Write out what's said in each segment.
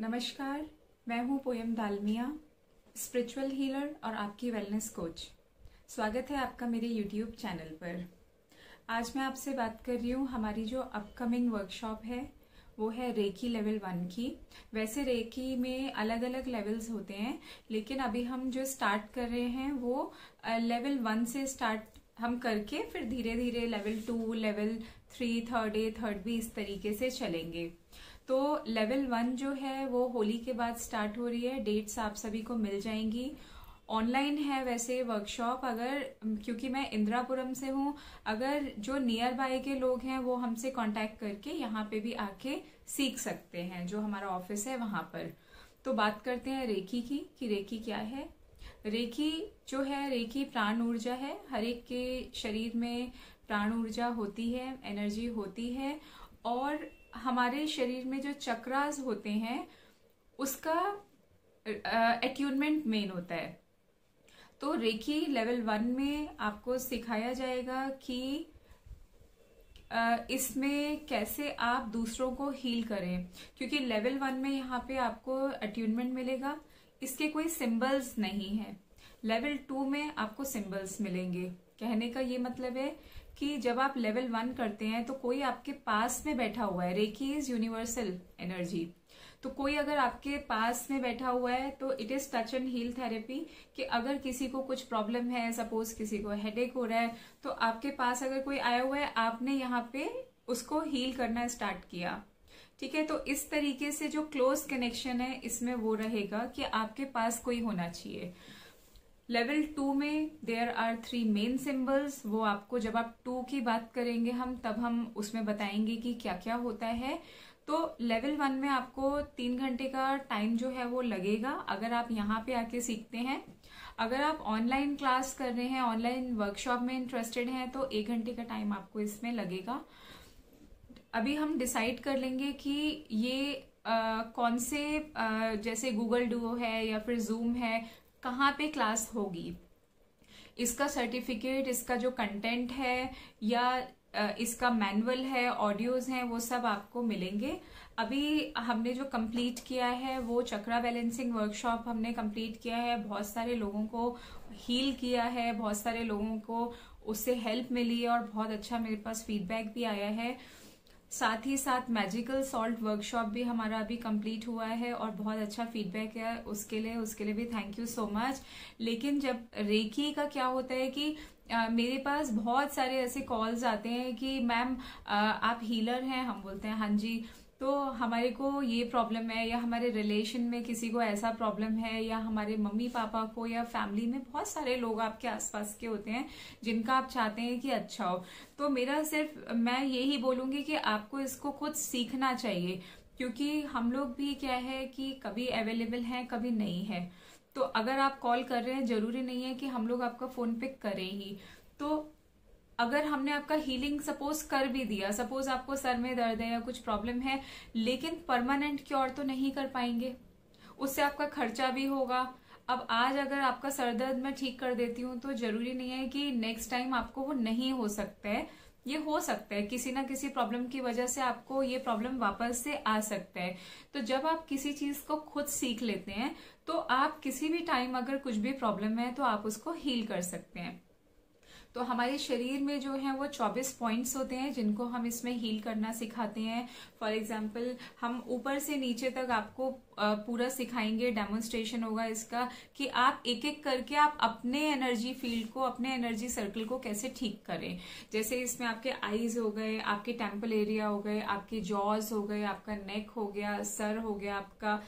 नमस्कार, मैं हूँ पोयम दालमिया स्पिरिचुअल हीलर और आपकी वेलनेस कोच स्वागत है आपका मेरे यूट्यूब चैनल पर। आज मैं आपसे बात कर रही हूँ, हमारी जो अपकमिंग वर्कशॉप है, वो है रेकी लेवल वन की। वैसे रेकी में अलग अलग लेवल्स होते हैं, लेकिन अभी हम जो स्टार्ट कर रहे हैं, वो लेवल वन से स्टार्ट हम करके फिर धीरे धीरे level two level three third A third B इस तरीके से चलेंगे। तो लेवल वन जो है, वो होली के बाद स्टार्ट हो रही है। डेट्स आप सभी को मिल जाएँगी। ऑनलाइन है वैसे वर्कशॉप अगर, क्योंकि मैं इंदिरापुरम से हूँ, अगर जो नियर बाय के लोग हैं, वो हमसे कांटेक्ट करके यहाँ पे भी आके सीख सकते हैं, जो हमारा ऑफ़िस है वहाँ पर। तो बात करते हैं रेकी की, कि रेकी क्या है? रेकी जो है रेकी प्राण ऊर्जा है। हर एक के शरीर में प्राण ऊर्जा होती है एनर्जी होती है। और हमारे शरीर में जो चक्रास होते हैं, उसका एट्यूनमेंट मेन होता है। तो रेखी लेवल वन में आपको सिखाया जाएगा कि इसमें कैसे आप दूसरों को हील करें। क्योंकि लेवल वन में यहाँ पे आपको अट्यूनमेंट मिलेगा। इसके कोई सिंबल्स नहीं है। लेवल टू में आपको सिंबल्स मिलेंगे। कहने का ये मतलब है कि जब आप लेवल वन करते हैं तो कोई आपके पास में बैठा हुआ है। रेकी इज़ यूनिवर्सल एनर्जी तो कोई अगर आपके पास में बैठा हुआ है तो it is touch and heal therapy कि अगर किसी को कुछ प्रॉब्लम है सपोज़ किसी को हेडेक हो रहा है तो आपके पास अगर कोई आया हुआ है, आपने यहाँ पे उसको हील करना स्टार्ट किया। ठीक है? तो इस तरीके से जो क्लोज कनेक्शन है, इसमें वो रहेगा कि आपके पास कोई होना चाहिए। लेवल टू में there are three main symbols वो आपको जब आप टू की बात करेंगे हम तब हम उसमें बताएँगे कि क्या क्या होता है। तो लेवल वन में आपको तीन घंटे का टाइम जो है वो लगेगा। अगर आप यहाँ पे आके सीखते हैं अगर आप ऑनलाइन क्लास कर रहे हैं ऑनलाइन वर्कशॉप में इंटरेस्टेड हैं तो एक घंटे का टाइम आपको इसमें लगेगा। अभी हम डिसाइड कर लेंगे कि ये आ, कौन से आ, जैसे गूगल डुओ है या फिर जूम है कहाँ पे क्लास होगी? इसका सर्टिफिकेट इसका जो कंटेंट है या इसका मैनुअल है ऑडियोज हैं, वो सब आपको मिलेंगे। अभी हमने जो कंप्लीट किया है, वो चक्रा बैलेंसिंग वर्कशॉप हमने कंप्लीट किया है। बहुत सारे लोगों को हील किया है, बहुत सारे लोगों को उससे हेल्प मिली है और बहुत अच्छा मेरे पास फीडबैक भी आया है। साथ ही साथ मैजिकल सॉल्ट वर्कशॉप भी हमारा अभी कंप्लीट हुआ है और बहुत अच्छा फीडबैक है उसके लिए उसके लिए भी थैंक यू सो मच लेकिन जब रेकी का क्या होता है कि आ, मेरे पास बहुत सारे ऐसे कॉल्स आते हैं कि मैम आप हीलर हैं हम बोलते हैं हाँ जी तो हमारे को ये प्रॉब्लम है या हमारे रिलेशन में किसी को ऐसा प्रॉब्लम है या हमारे मम्मी पापा को या फैमिली में बहुत सारे लोग आपके आसपास के होते हैं जिनका आप चाहते हैं कि अच्छा हो। तो मेरा सिर्फ़, मैं यही बोलूँगी कि आपको इसको खुद सीखना चाहिए, क्योंकि हम लोग भी क्या है कि कभी अवेलेबल हैं, कभी नहीं है। तो अगर आप कॉल कर रहे हैं, ज़रूरी नहीं है कि हम लोग आपका फ़ोन पिक करें ही। तो अगर हमने आपका हीलिंग सपोज़ कर भी दिया सपोज़ आपको सर में दर्द है या कुछ प्रॉब्लम है, लेकिन परमानेंट क्योर तो नहीं कर पाएँगे। उससे आपका खर्चा भी होगा। अब आज अगर आपका सर दर्द मैं ठीक कर देती हूँ तो ज़रूरी नहीं है कि नेक्स्ट टाइम आपको वो नहीं हो सकता है। ये हो सकता है, किसी ना किसी प्रॉब्लम की वजह से आपको ये प्रॉब्लम वापस से आ सकता है। तो जब आप किसी चीज़ को खुद सीख लेते हैं तो आप किसी भी टाइम अगर कुछ भी प्रॉब्लम है तो आप उसको हील कर सकते हैं। तो हमारे शरीर में जो है वो 24 पॉइंट्स होते हैं जिनको हम इसमें हील करना सिखाते हैं। फॉर एग्ज़ाम्पल हम ऊपर से नीचे तक आपको पूरा सिखाएँगे डेमोन्स्ट्रेशन होगा इसका कि आप एक एक करके आप अपने एनर्जी फ़ील्ड को, अपने एनर्जी सर्कल को कैसे ठीक करें। जैसे इसमें आपके आईज हो गए, आपके टेंपल एरिया हो गए, आपके जॉज हो गए, आपका नेक हो गया, सर हो गया, आपका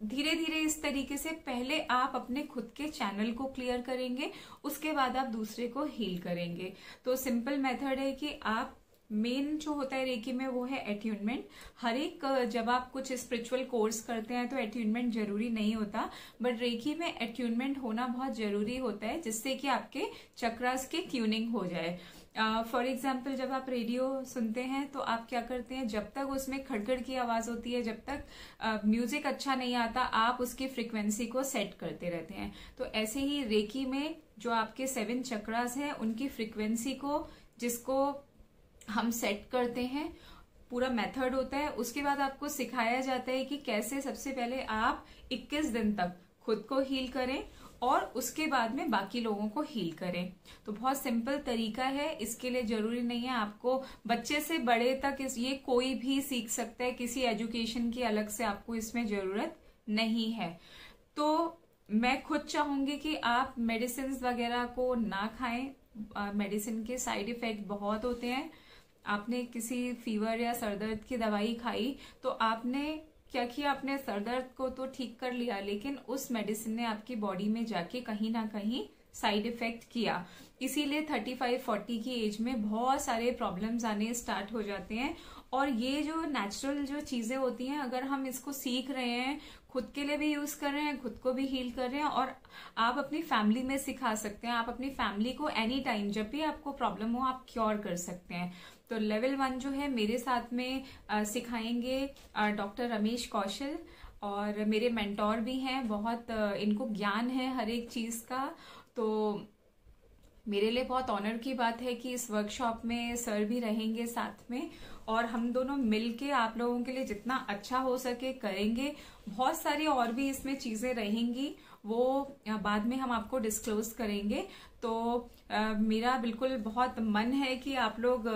धीरे धीरे इस तरीके से पहले आप अपने खुद के चैनल को क्लियर करेंगे, उसके बाद आप दूसरे को हील करेंगे। तो सिंपल मेथड है कि आप मेन जो होता है रेकी में वो है एट्यूनमेंट हर एक, जब आप कुछ स्पिरिचुअल कोर्स करते हैं तो एट्यूनमेंट ज़रूरी नहीं होता बट रेकी में एट्यूनमेंट होना बहुत ज़रूरी होता है जिससे कि आपके चक्रास की ट्यूनिंग हो जाए। फॉर uh, एग्ज़ाम्पल जब आप रेडियो सुनते हैं तो आप क्या करते हैं जब तक उसमें खड़खड़ की आवाज़ होती है जब तक म्यूज़िक uh, अच्छा नहीं आता आप उसकी फ्रिक्वेंसी को सेट करते रहते हैं। तो ऐसे ही रेकी में जो आपके सेवन चक्रास हैं उनकी फ्रिक्वेंसी को जिसको हम सेट करते हैं पूरा मेथड होता है। उसके बाद आपको सिखाया जाता है कि कैसे सबसे पहले आप 21 दिन तक खुद को हील करें और उसके बाद में बाकी लोगों को हील करें। तो बहुत सिंपल तरीका है, इसके लिए ज़रूरी नहीं है आपको बच्चे से बड़े तक ये कोई भी सीख सकता है, किसी एजुकेशन की अलग से आपको इसमें ज़रूरत नहीं है। तो मैं खुद चाहूँगी कि आप मेडिसिन वगैरह को ना खाएँ। मेडिसिन के साइड इफ़ेक्ट बहुत होते हैं। आपने किसी फीवर या सरदर्द की दवाई खाई तो आपने क्या किया आपने सरदर्द को तो ठीक कर लिया, लेकिन उस मेडिसिन ने आपकी बॉडी में जाके कहीं ना कहीं साइड इफ़ेक्ट किया। इसीलिए 35 40 की एज में बहुत सारे प्रॉब्लम्स आने स्टार्ट हो जाते हैं। और ये जो नेचुरल जो चीज़ें होती हैं अगर हम इसको सीख रहे हैं खुद के लिए भी यूज़ कर रहे हैं खुद को भी हील कर रहे हैं और आप अपनी फैमिली में सिखा सकते हैं। आप अपनी फैमिली को एनी टाइम जब भी आपको प्रॉब्लम हो आप क्योर कर सकते हैं। तो लेवल वन जो है मेरे साथ में आ, सिखाएँगे डॉक्टर रमेश कौशल। और मेरे मेंटोर भी हैं बहुत आ, इनको ज्ञान है हर एक चीज़ का। तो मेरे लिए बहुत ऑनर की बात है कि इस वर्कशॉप में सर भी रहेंगे साथ में और हम दोनों मिलके आप लोगों के लिए जितना अच्छा हो सके करेंगे। बहुत सारी और भी इसमें चीज़ें रहेंगी वो बाद में हम आपको डिस्क्लोज करेंगे। तो आ, मेरा बिल्कुल बहुत मन है कि आप लोग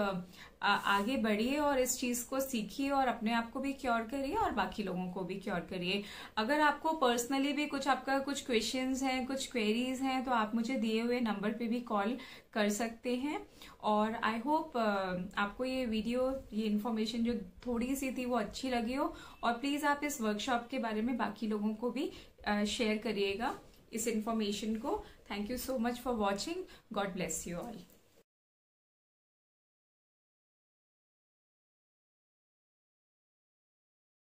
आगे बढ़िए और इस चीज़ को सीखिए और अपने आप को भी क्योर करिए और बाकी लोगों को भी क्योर करिए। अगर आपको पर्सनली भी कुछ आपका कुछ क्वेश्चंस हैं, कुछ क्वेरीज हैं तो आप मुझे दिए हुए नंबर पे भी कॉल कर सकते हैं। और आई होप आपको ये वीडियो ये इन्फॉर्मेशन जो थोड़ी सी थी वो अच्छी लगी हो। और प्लीज़ आप इस वर्कशॉप के बारे में बाकी लोगों को भी शेयर करिएगा इस इन्फॉर्मेशन को। Thank you so much for watching God bless you all